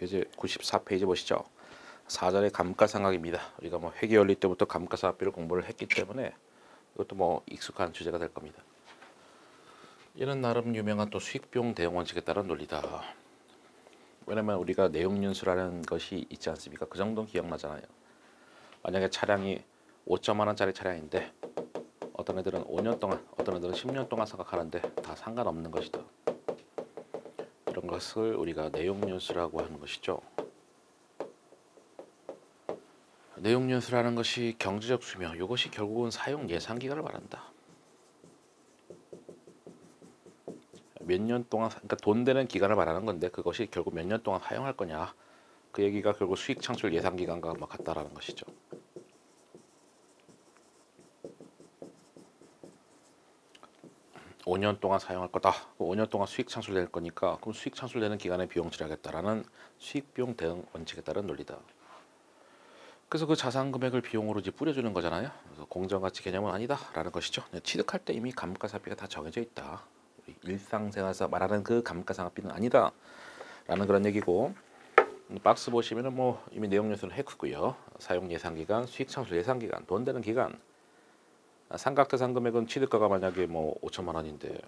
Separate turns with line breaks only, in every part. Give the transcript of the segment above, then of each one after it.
교재 94페이지 보시죠. 4절의 감가상각입니다. 우리가 뭐 회계 열릴 때부터 감가상각비를 공부를 했기 때문에 이것도 뭐 익숙한 주제가 될 겁니다. 이는 나름 유명한 또 수익 비용 대응 원칙에 따른 논리다. 왜냐면 우리가 내용윤수라는 것이 있지 않습니까? 그 정도는 기억나잖아요. 만약에 차량이 5천만 원짜리 차량인데 어떤 애들은 5년 동안, 어떤 애들은 10년 동안 생각하는데 다 상관없는 것이다. 이런 것을 우리가 내용윤수라고 하는 것이죠. 내용윤수라는 것이 경제적 수명, 이것이 결국은 사용 예상 기간을 말한다. 몇 년 동안, 그러니까 돈 되는 기간을 말하는 건데 그것이 결국 몇 년 동안 사용할 거냐. 그 얘기가 결국 수익 창출 예상 기간과 뭐 같다라는 것이죠. 5년 동안 사용할 거다. 5년 동안 수익 창출될 거니까 그럼 수익 창출되는 기간에 비용 처리하겠다라는 수익 비용 대응 원칙에 따른 논리다. 그래서 그 자산 금액을 비용으로 이제 뿌려주는 거잖아요. 그래서 공정 가치 개념은 아니다라는 것이죠. 취득할 때 이미 감가상각비가 다 정해져 있다. 일상생활에서 말하는 그 감가상각비는 아니다라는 그런 얘기고 박스 보시면은 뭐 이미 내용 요소는 했고요. 사용 예상 기간, 수익 창출 예상 기간, 돈 되는 기간. 삼각대상 금액은 취득가가 만약에 뭐 5천만 원인데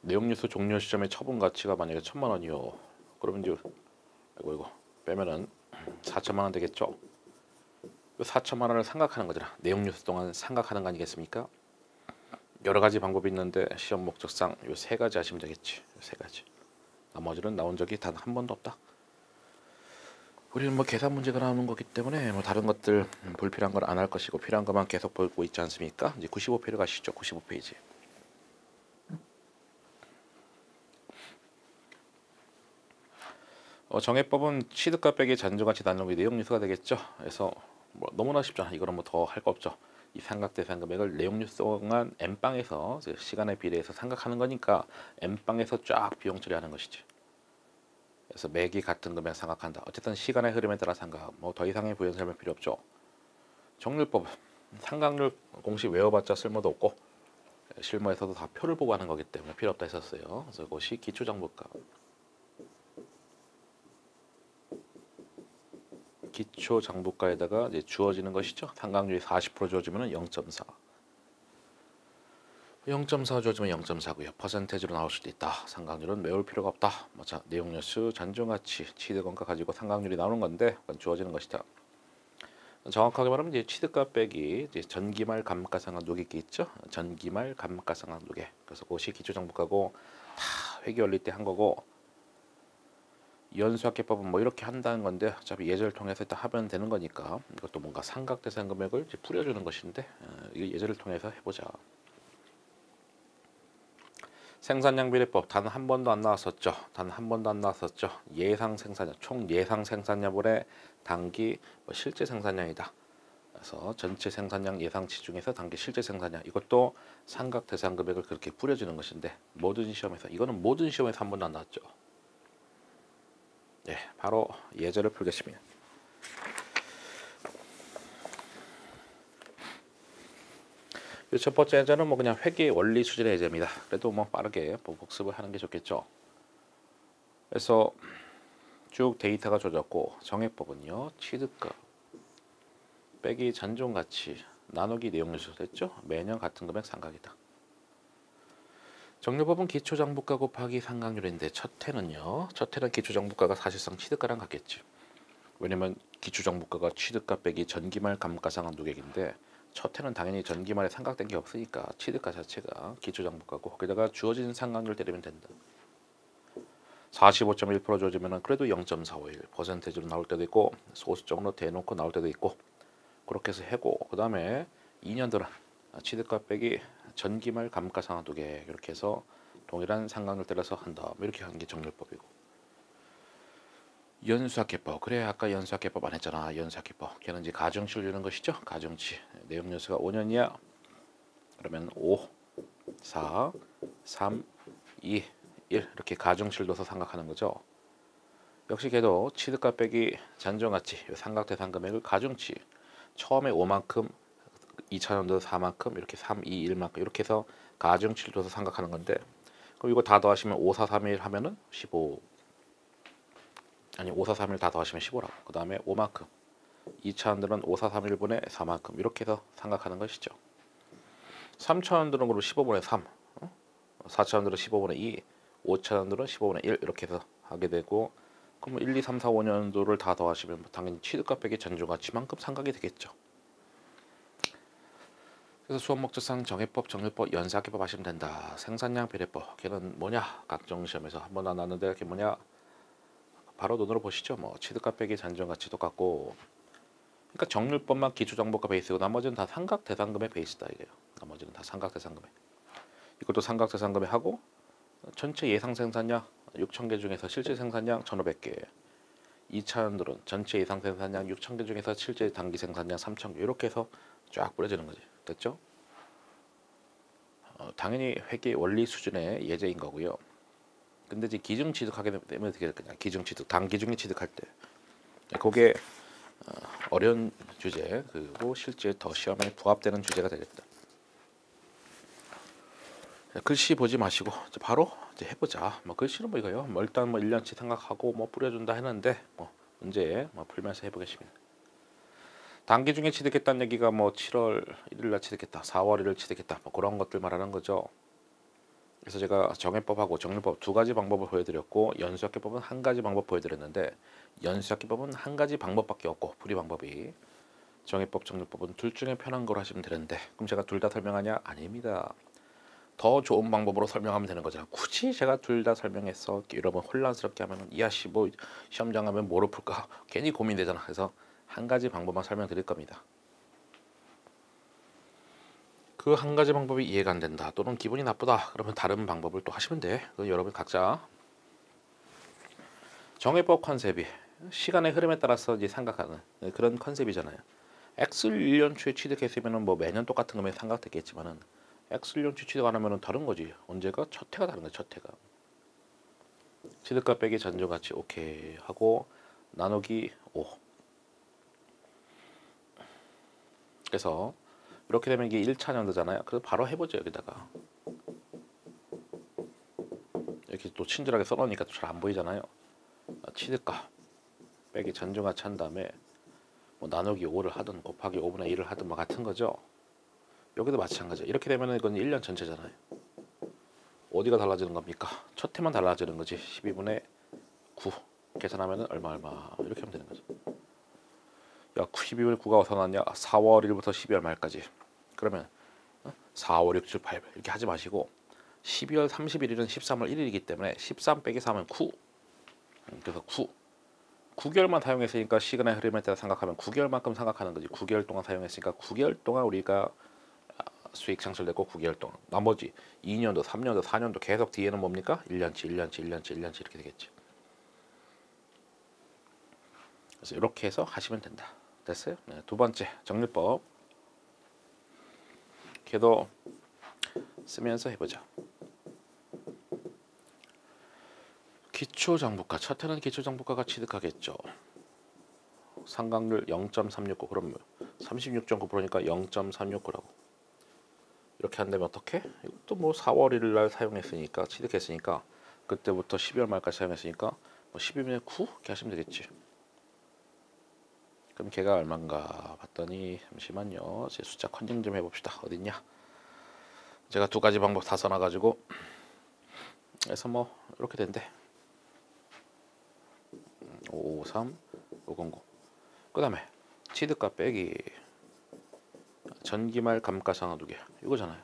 내용 요소 종료 시점의 처분 가치가 만약에 천만 원이요. 그러면 이제 이거 이거 빼면은 4천만 원 되겠죠. 4천만 원을 생각하는 거잖아. 내용 요소 동안 생각하는 거 아니겠습니까? 여러 가지 방법이 있는데 시험 목적상 요 세 가지 하시면 되겠지. 세 가지. 나머지는 나온 적이 단 한 번도 없다. 우리는 뭐 계산 문제가 나오는 거기 때문에 뭐 다른 것들 불필요한 걸 안 할 것이고 필요한 것만 계속 보고 있지 않습니까? 이제 95페이지 가시죠. 95페이지. 어, 정해법은 취득가 빼기 잔존가치 나누기 내용 뉴스가 되겠죠. 그래서 뭐 너무나 쉽잖아. 이거는 뭐 더 할 거 없죠. 이 삼각 대상 금액을 내용 뉴스 동안 N방에서 시간에 비례해서 생각하는 거니까 N방에서 쫙 비용 처리하는 것이죠. 그래서 매기 같은 금액 생각한다. 어쨌든 시간의 흐름에 따라 생각. 뭐 더 이상의 부연 설명 필요 없죠. 정률법 상각률 공식 외워봤자 쓸모도 없고 실무에서도 다 표를 보고 하는 거기 때문에 필요 없다 했었어요. 그래서 그것이 기초 정보가 기초 장부가에다가 이제 주어지는 것이죠. 상각률이 40% 주어지면 0.4. 0.4 주어지면 0.4고요. 퍼센테이지로 나올 수도 있다. 상각률은 메울 필요가 없다. 맞아. 내용연수, 잔존가치, 취득원가 가지고 상각률이 나오는 건데 그건 주어지는 것이다. 정확하게 말하면 이제 취득가 빼기 이제 전기말 감가상각 누계기 있죠. 전기말 감가상각 누계. 그래서 그것이 기초정부가고 다 회계 올릴 때한 거고 연수학계법은 뭐 이렇게 한다는 건데 어차피 예제를 통해서 일단 하면 되는 거니까 이것도 뭔가 삼각대상 금액을 이제 뿌려주는 것인데 어, 이 예제를 통해서 해보자. 생산량 비례법 단 한 번도 안 나왔었죠. 단 한 번도 안 나왔었죠. 예상 생산량 총 예상 생산량분의 단기 뭐 실제 생산량이다. 그래서 전체 생산량 예상치 중에서 단기 실제 생산량 이것도 삼각 대상 금액을 그렇게 뿌려주는 것인데 모든 시험에서 이거는 모든 시험에서 한 번도 안 나왔죠. 네, 바로 예제를 풀겠습니다. 첫 번째 예제는 뭐 그냥 회계 원리 수준의 예제입니다. 그래도 뭐 빠르게 복습을 하는 게 좋겠죠. 그래서 쭉 데이터가 줘졌고 정액법은요 취득가 빼기 잔존 가치 나누기 내용요소 됐죠. 매년 같은 금액 상각이다. 정료법은 기초장부가 곱하기 상각률인데 첫 해는요. 첫 해는 기초장부가가 사실상 취득가랑 같겠지. 왜냐면 기초장부가가 취득가 빼기 전기말 감가상각 누객인데 첫 해는 당연히 전기말에 상각된 게 없으니까 취득가 자체가 기초장부가고 거기다가 주어진 상각률 때리면 된다. 45.1% 주어지면 그래도 0.451 퍼센테이지로 나올 때도 있고 소수적으로 대놓고 나올 때도 있고 그렇게 해서 해고 그 다음에 2년 동안 취득가 빼기 전기말 감가상각 두개 이렇게 해서 동일한 상각을 때려서 한다. 뭐 이렇게 하는 게 정렬법이고. 연수학계법. 그래 아까 연수학계법 안 했잖아. 연수학계법. 걔는 이제 가정치를 주는 것이죠. 가정치. 내용 연수가 5년 이야. 그러면 5 4 3 2 1 이렇게 가정치를 둬서 삼각하는 거죠. 역시 걔도 취득가 빼기 잔존가치 삼각 대상 금액을 가중치. 처음에 5만큼 2차원도 4만큼 이렇게 3, 2, 1만큼. 이렇게 해서 가중치를 둬서 삼각하는 건데 그럼 이거 다 더하시면 5, 4, 3, 1 하면은 15 아니 5, 4, 3, 1다 더하시면 15라고. 그 다음에 5만큼. 2차원들은 5, 4, 3, 1분의 4만큼 이렇게 해서 생각하는 것이죠. 3차원들은 그럼 15분의 3, 어? 4차원들은 15분의 2, 5차원들은 15분의 1 이렇게 해서 하게 되고 그럼 1, 2, 3, 4, 5년도를 다 더하시면 뭐 당연히 취득가 빼기 전조가치만큼 생각이 되겠죠. 그래서 수업 목적상 정해법, 정률법, 연사기법 하시면 된다. 생산량 비례법 걔는 뭐냐? 각종 시험에서 한번안 나왔는데 이게 뭐냐? 바로 눈으로 보시죠. 뭐 취득가 빼기 잔존 가치 똑같고 그러니까 정률법만 기초정보가 베이스고 나머지는 다 삼각 대상금의 베이스다 이게요. 나머지는 다 삼각 대상금에. 이것도 삼각 대상금에 하고 전체 예상 생산량 6천 개 중에서 실제 생산량 1,500개. 2차원들은 전체 예상 생산량 6천 개 중에서 실제 단기 생산량 3천 개 이렇게 해서 쫙 뿌려지는 거지. 됐죠? 어, 당연히 회계 원리 수준의 예제인 거고요. 근데 이제 기중 취득하게 되면 어떻게 될 거냐? 기중 취득, 단기 중에 취득할 때, 그게 어, 어려운 주제 그리고 실제 더 시험에 부합되는 주제가 되겠다. 글씨 보지 마시고 바로 이제 해보자. 뭐 글씨는 뭐 이거요. 뭐 일단 뭐 1년치 생각하고 뭐 뿌려준다 했는데 뭐 문제 뭐 풀면서 해보겠습니다. 단기 중에 취득했다는 얘기가 뭐 7월 1일 날 취득했다, 4월 1일 취득했다, 뭐 그런 것들 말하는 거죠. 그래서 제가 정해법하고 정률법 두 가지 방법을 보여드렸고 연수학기법은 한 가지 방법 보여드렸는데 연수학기법은 한 가지 방법밖에 없고 풀이 방법이 정해법 정률법은 둘 중에 편한 걸 하시면 되는데 그럼 제가 둘 다 설명하냐? 아닙니다. 더 좋은 방법으로 설명하면 되는 거잖아. 굳이 제가 둘 다 설명해서 여러분 혼란스럽게 하면 이야씨 뭐 시험장 가면 뭐로 풀까 괜히 고민되잖아. 그래서 한 가지 방법만 설명드릴 겁니다. 그 한 가지 방법이 이해가 안 된다 또는 기분이 나쁘다 그러면 다른 방법을 또 하시면 돼. 그 여러분 각자 정액법 컨셉이 시간의 흐름에 따라서 이제 상각하는 그런 컨셉이잖아요. X 1년 초에 취득했으면 뭐 매년 똑같은 금액 상각됐겠지만은 X 1년 초 취득 안 하면은 다른 거지. 언제가 첫 해가 다른 거야. 첫 해가. 취득가 빼기 잔존가치 오케이 하고 나누기 5. 그래서 이렇게 되면 이게 1차 연도잖아요. 그래서 바로 해보죠 여기다가 이렇게 또 친절하게 써놓으니까 잘 안 보이잖아요. 취득가 빼기 잔존가치 한 다음에 뭐 나누기 5를 하든 곱하기 5분의 1을 하든 뭐 같은 거죠. 여기도 마찬가지. 이렇게 되면 이건 1년 전체잖아요. 어디가 달라지는 겁니까? 첫 해만 달라지는 거지. 12분의 9 계산하면 얼마 얼마 이렇게 하면 되는. 야 12월 9가 어디서 나왔냐? 4월 1일부터 12월 말까지. 그러면 4월 6, 7, 8 이렇게 하지 마시고 12월 31일은 13월 1일이기 때문에 13 빼기 3은 9 그래서 9 9개월만 사용했으니까 시간의 흐름에 따라 생각하면 9개월만큼 생각하는 거지. 9개월 동안 사용했으니까 9개월 동안 우리가 수익 창출됐고 9개월 동안. 나머지 2년도 3년도 4년도 계속 뒤에는 뭡니까? 1년치 1년치 1년치 1년치 이렇게 되겠지. 그래서 이렇게 해서 하시면 된다 됐어요? 네, 두 번째 정리법 걔도 쓰면서 해보자. 기초장부가 첫 해는 기초장부가가 취득하겠죠. 상각률 0.369 그럼 36.9%니까 0.369라고 이렇게 한다면 어떻게? 이것도 뭐 4월 1일 날 사용했으니까 취득했으니까 그때부터 12월 말까지 사용했으니까 뭐 12분의 9 이렇게 하시면 되겠지. 그럼 걔가 얼마인가 봤더니 잠시만요. 제 숫자 컨닝 좀 해봅시다. 어딨냐? 제가 두 가지 방법 다 써놔가지고 그래서 뭐 이렇게 된대. 553, 500. 그 다음에 취득가 빼기 전기말 감가상하 두 개. 이거잖아요.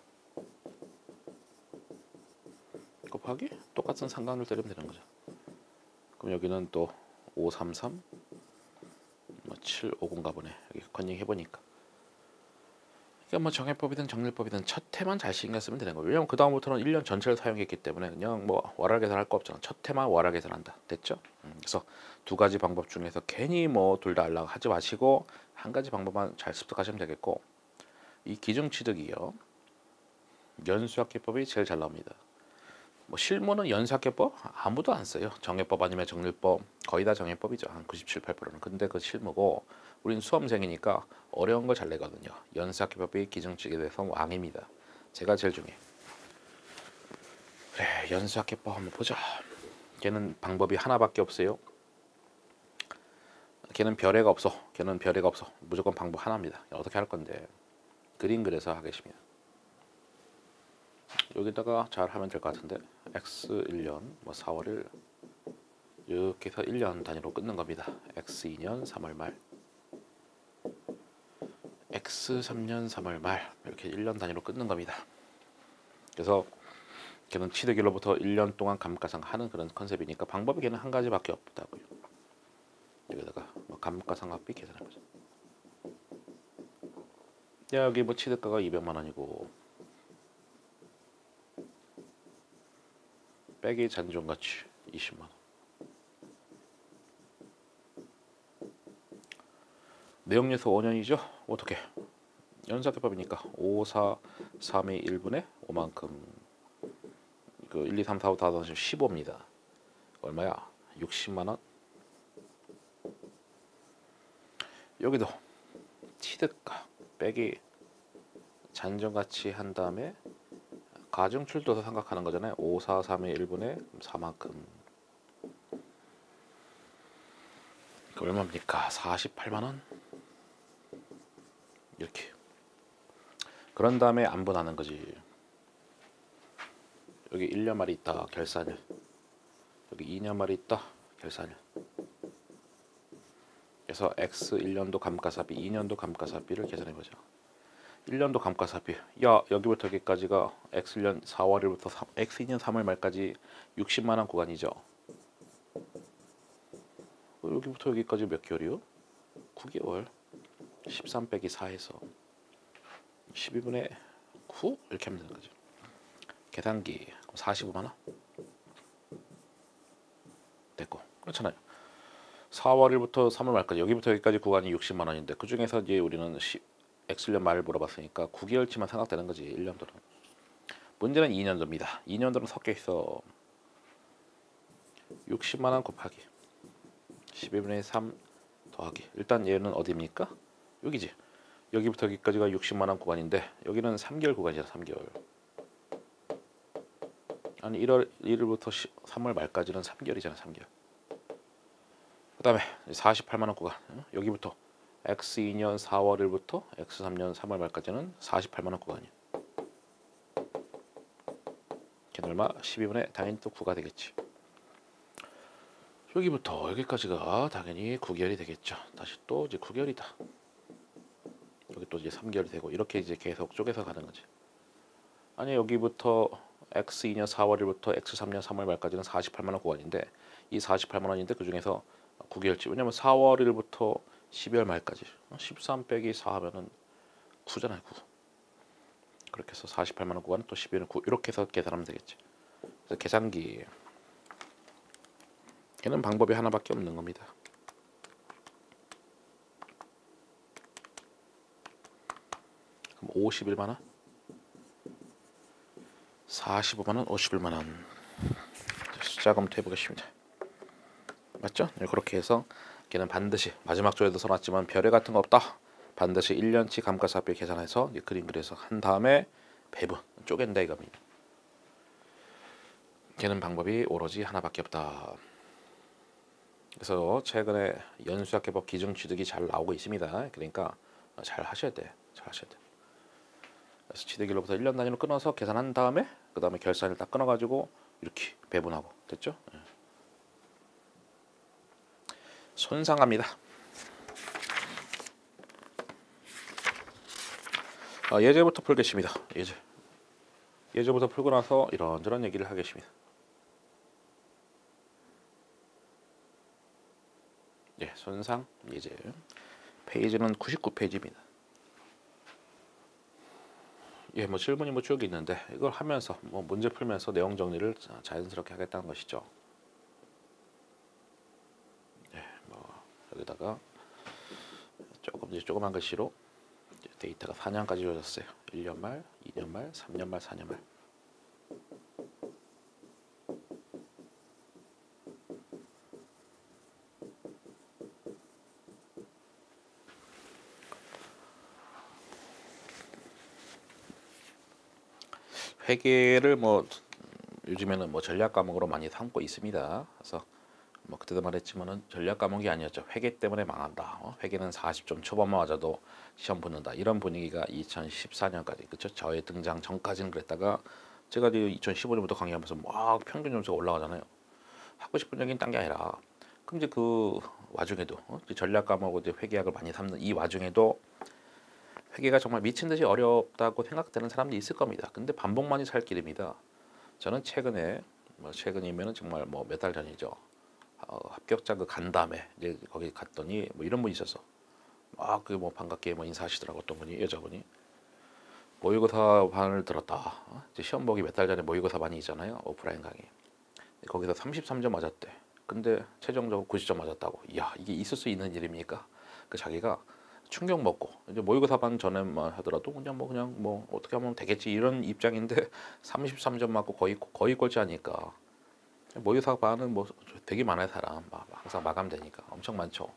곱하기 똑같은 상관을 때리면 되는 거죠. 그럼 여기는 또 533, 뭐 750가 보네. 여기 컨닝 해보니까. 그러니까 뭐 정해법이든 정렬법이든 첫 해만 잘 신경 쓰면 되는 거예요. 왜냐면 그 다음부터는 1년 전체를 사용했기 때문에 그냥 뭐 월할 계산할 거 없잖아. 첫 해만 월할 계산한다. 됐죠? 음, 그래서 두 가지 방법 중에서 괜히 뭐 둘 다 알라 하지 마시고 한 가지 방법만 잘 습득하시면 되겠고 이 기중 취득이요. 연수학 기법이 제일 잘 나옵니다. 뭐 실무는 연수학기법 아무도 안 써요. 정해법 아니면 정률법 거의 다 정해법이죠. 한 97, 8%는. 근데 그 실무고 우린 수험생이니까 어려운 걸잘 내거든요. 연수학기법이 기중취득에 대해서 왕입니다. 제가 제일 중요해. 그래 연수학기법 한번 보자. 걔는 방법이 하나밖에 없어요. 걔는 별애가 없어. 걔는 별애가 없어. 무조건 방법 하나입니다. 어떻게 할 건데 그림 그려서 하겠습니다. 여기다가 잘 하면 될 것 같은데 x 1년 뭐 4월 1 이렇게 해서 1년 단위로 끊는 겁니다. x 2년 3월 말 x 3년 3월 말 이렇게 1년 단위로 끊는 겁니다. 그래서 걔는 치대길로부터 1년 동안 감가상하는 그런 컨셉이니까 방법이 걔는 한 가지밖에 없다고요. 여기다가 뭐 감가상각비 계산해 보자. 여기 뭐 취득가가 200만 원이고 빼기 잔존 가치 20만 원. 내용요소 5년이죠. 어떻게? 연산계법이니까 5, 4, 3의 1분의 5만큼 그 1, 2, 3, 4, 5, 5, 6, 15입니다. 얼마야? 60만 원. 여기도 취득가 빼기 잔존 가치 한 다음에 가중 출도서 생각하는 거잖아요. 5, 4, 3의 1분의 4만큼 그 얼마입니까? 48만 원 이렇게 그런 다음에 안분하는 거지. 여기 1년 말이 있다 결산일 여기 2년 말이 있다 결산일 그래서 x 1년도 감가사비 2년도 감가사비를 계산해 보자 1년도 감가사비 야 여기부터 여기까지가 x 1년 4월 1부터 3, x 2년 3월 말까지 60만 원 구간이죠. 어, 여기부터 여기까지 몇 개월이요? 9개월. 13 빼기 4에서 12분의 9 이렇게 하면 되는 거죠. 계산기. 45만 원? 됐고. 그렇잖아요. 4월 1부터 3월 말까지. 여기부터 여기까지 구간이 60만 원인데 그 중에서 이제 우리는 X년 말을 물어봤으니까 9개월치만 생각되는 거지 1년도는. 문제는 2년도입니다. 2년도는 섞여 있어. 60만 원 곱하기 12분의 3 더하기 일단 얘는 어디입니까? 여기지. 여기부터 여기까지가 60만 원 구간인데 여기는 3개월 구간이잖아 3개월. 아니 1월 1일부터 3월 말까지는 3개월이잖아 3개월 그 다음에 48만 원 구간 여기부터 X 2년 4월 1일부터 X 3년 3월 말까지는 48만 원 구간이야 걔는 얼마? 12분의 당연히 또 9가 되겠지. 여기부터 여기까지가 당연히 9개월이 되겠죠. 다시 또 이제 9개월이다. 여기 또 이제 3개월이 되고 이렇게 이제 계속 쪼개서 가는 거지. 아니 여기부터 X 2년 4월 1일부터 X 3년 3월 말까지는 48만 원 구간인데 이 48만 원인데 그 중에서 9개월치. 왜냐면 4월 1일부터 12월 말까지. 13 빼기 4 하면은 9잖아요 9 그렇게 해서 48만 원 구간은 또 12월 9 이렇게 해서 계산하면 되겠지. 그래서 계산기. 얘는 방법이 하나밖에 없는 겁니다. 그럼 51만 원? 45만 원, 51만 원. 숫자 검토해 보겠습니다. 맞죠? 네, 그렇게 해서 걔는 반드시 마지막 조에도 써놨지만 별의 같은 거 없다. 반드시 1년치 감가상각비 계산해서 그림 그려서 한 다음에 배분 쪼갠다 이겁니다. 걔는 방법이 오로지 하나밖에 없다. 그래서 최근에 연수학계법 기준 취득이 잘 나오고 있습니다. 그러니까 잘 하셔야 돼. 잘 하셔야 돼. 그래서 취득일로부터 1년 단위로 끊어서 계산한 다음에 그 다음에 결산을 딱 끊어가지고 이렇게 배분하고 됐죠? 예. 손상합니다. 아, 예제부터 풀겠습니다. 예제. 예제부터 풀고 나서 이런저런 얘기를 하겠습니다. 예, 손상 예제. 페이지는 99페이지입니다. 예, 뭐 질문이 뭐 쭉 있는데 이걸 하면서 뭐 문제 풀면서 내용 정리를 자연스럽게 하겠다는 것이죠. 예, 뭐 여기다가 조금 이제 조그만 글씨로 데이터가 4년까지 주어졌어요. 1년 말, 2년 말, 3년 말, 4년 말. 회계를 뭐 요즘에는 뭐 전략 과목으로 많이 삼고 있습니다. 그래서 뭐 그때도 말했지만은 전략 과목이 아니었죠. 회계 때문에 망한다. 어? 회계는 40점 초반만 맞아도 시험 붙는다. 이런 분위기가 2014년까지 그렇죠. 저의 등장 전까지는 그랬다가 제가 이제 2015년부터 강의하면서 막 평균 점수가 올라가잖아요. 하고 싶은 얘기는 딴 게 아니라 그럼 이제 그 와중에도 어? 전략 과목을 이제 회계학을 많이 삼는 이 와중에도 회계가 정말 미친 듯이 어렵다고 생각되는 사람도 있을 겁니다. 근데 반복만이 살 길입니다. 저는 최근에 뭐 최근이면은 정말 뭐 몇 달 전이죠. 어, 합격자 그 간담회 이제 거기 갔더니 뭐 이런 분이 있었어. 막 그 뭐 반갑게 뭐 인사하시더라고 어떤 분이 여자분이 모의고사 반을 들었다. 어? 이제 시험 보기 몇 달 전에 모의고사 반이 있잖아요. 오프라인 강의. 거기서 33점 맞았대. 근데 최종적으로 90점 맞았다고. 이야 이게 있을 수 있는 일입니까? 그 자기가 충격 먹고 이제 모의고사 반 전에만 하더라도 그냥 뭐 그냥 뭐 어떻게 하면 되겠지 이런 입장인데 33점 맞고 거의 거의 꼴찌하니까 모의고사 반은 뭐 되게 많아요 사람 막 항상 마감되니까 엄청 많죠.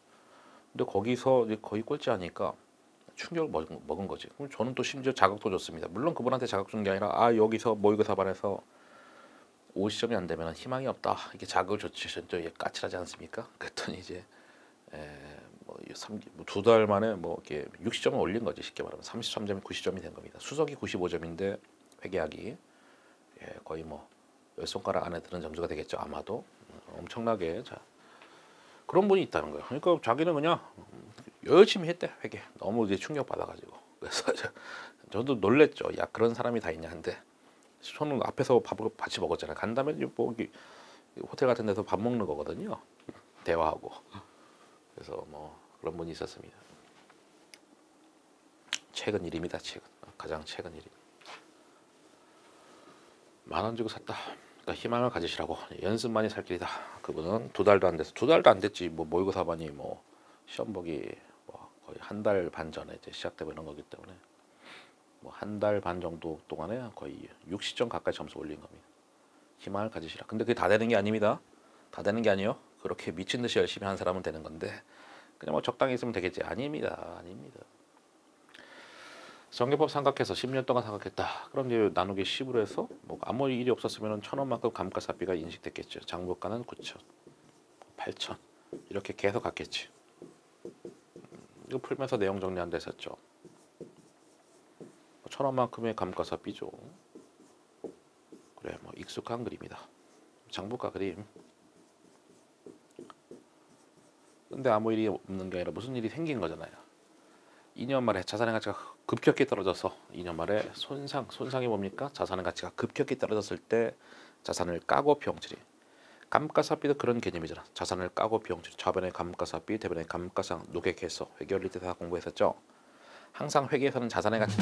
근데 거기서 거의 꼴찌하니까 충격을 먹은, 거지. 그럼 저는 또 심지어 자극도 줬습니다. 물론 그분한테 자극 준 게 아니라 아 여기서 모의고사 반에서 50점이 안 되면 희망이 없다. 이렇게 자극을 줬지. 또 까칠하지 않습니까? 그랬더니 이제 뭐두달 만에 뭐 이렇게 60점을 올린 거지 쉽게 말하면 33점이 90점이 된 겁니다. 수석이 95점인데 회계학이 예, 거의 뭐열 손가락 안에 드는 점수가 되겠죠 아마도 음, 엄청나게 자 그런 분이 있다는 거예요. 그러니까 자기는 그냥 열심히 했대 회계 너무 이제 충격 받아가지고 그래서 저도 놀랬죠. 야 그런 사람이 다 있냐 한데 저는 앞에서 밥을 같이 먹었잖아요. 간 다음에 뭐 호텔 같은 데서 밥 먹는 거거든요. 대화하고 그래서 뭐 그런 분이 있었습니다. 최근 일입니다. 최근 가장 최근 일입니다. 만 원 주고 샀다. 그러니까 희망을 가지시라고 연습만이 살 길이다. 그분은 두 달도 안 돼서 두 달도 안 됐지 뭐 모의고사 반이 뭐 시험 보기 뭐 거의 한 달 반 전에 이제 시작되고 이런 거기 때문에 뭐 한 달 반 정도 동안에 거의 60점 가까이 점수 올린 겁니다. 희망을 가지시라. 근데 그게 다 되는 게 아닙니다. 다 되는 게 아니요. 그렇게 미친 듯이 열심히 한 사람은 되는 건데 그냥 뭐 적당히 있으면 되겠지. 아닙니다. 아닙니다. 정계법 삼각해서 10년 동안 삼각했다. 그럼 이제 나누기 10으로 해서 뭐 아무 일이 없었으면 천 원만큼 감가사비가 인식됐겠죠. 장부가는 9천, 8천 이렇게 계속 갔겠지. 이거 풀면서 내용 정리 안 됐었죠. 천 원만큼의 감가사비죠. 그래 뭐 익숙한 그림이다. 장부가 그림. 근데 아무 일이 없는 게 아니라 무슨 일이 생긴 거잖아요. 2년 만에 자산의 가치가 급격히 떨어져서 2년 만에 손상 손상이 뭡니까? 자산의 가치가 급격히 떨어졌을 때 자산을 까고 비용 처리. 감가사비도 그런 개념이잖아. 자산을 까고 비용 처리. 좌변의 감가사비, 대변의 감가상, 누계계서, 회계원리 때 다 공부했었죠. 항상 회계에서는 자산의 가치